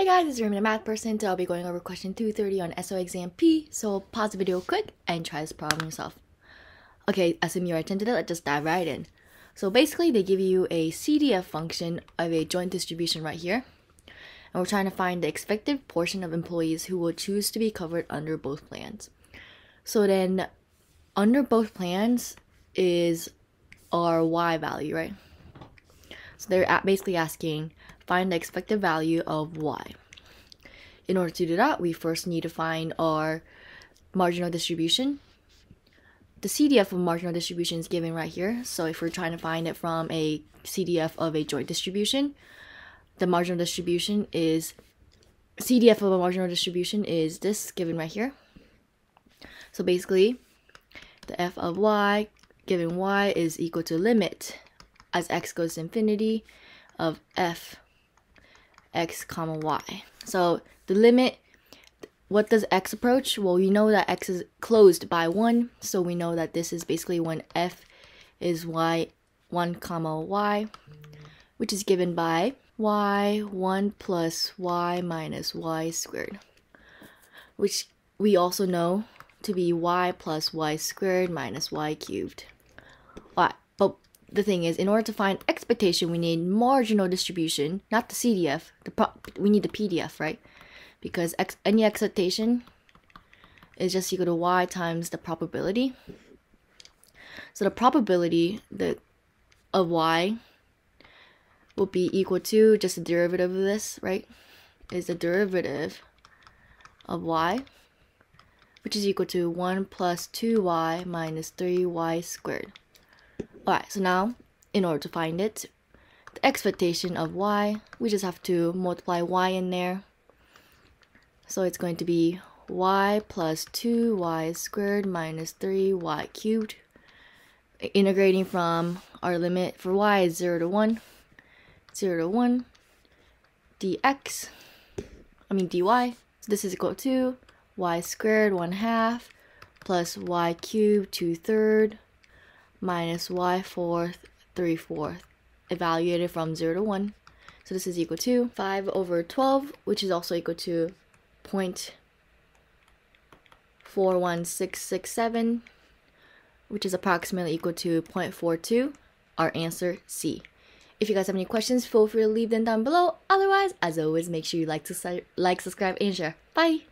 Hi guys, it's Rumi the math person. Today I'll be going over question 230 on SO exam P. So pause the video quick and try this problem yourself. Okay, assume you're attentive, let's just dive right in. So basically they give you a CDF function of a joint distribution right here. And we're trying to find the expected portion of employees who will choose to be covered under both plans. So then under both plans is our Y value, right? So they're basically asking find the expected value of y. In order to do that, we first need to find our marginal distribution. The CDF of marginal distribution is given right here. So if we're trying to find it from a CDF of a joint distribution, the marginal distribution is CDF of a marginal distribution is this given right here. So basically, the f of y given y is equal to limit as x goes to infinity of f x comma y. So the limit, what does x approach? Well, we know that x is closed by 1, so we know that this is basically when f is y 1 comma y, which is given by y 1 plus y minus y squared, which we also know to be y plus y squared minus y cubed. But the thing is, in order to find expectation, we need marginal distribution, not the CDF. The we need the PDF, right? Because ex any expectation is just equal to y times the probability. So the probability the of y will be equal to just the derivative of this, right? Is the derivative of y, which is equal to 1 plus 2y minus 3y squared. Alright, so now, in order to find it, the expectation of y, we just have to multiply y in there. So it's going to be y plus 2y squared minus 3y cubed. Integrating from our limit for y is 0 to 1, 0 to 1, dx, I mean dy. So this is equal to y squared 1 half plus y cubed 2 third minus y fourth 3 fourth evaluated from 0 to 1. So this is equal to 5 over 12, which is also equal to 0.41667, which is approximately equal to 0.42. Our answer C. If you guys have any questions, feel free to leave them down below. Otherwise, as always, make sure you like, to like, subscribe, and share. Bye!